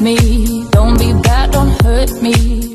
me. Don't be bad, don't hurt me.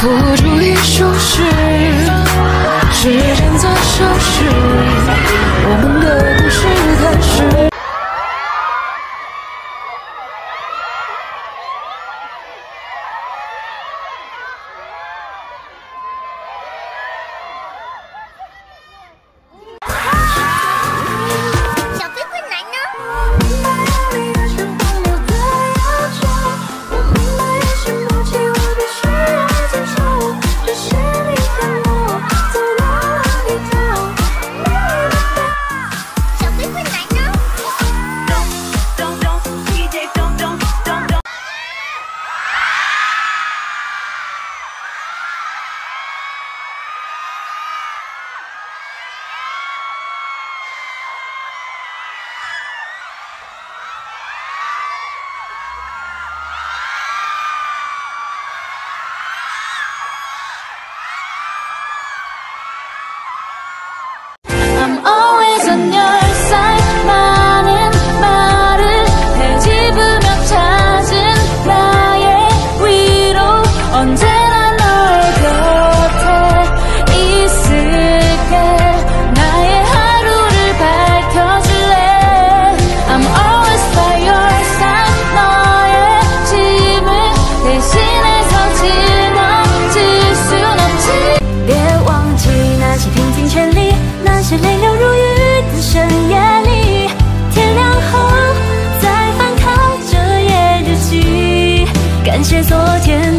然后第又是往后冲。 感谢昨天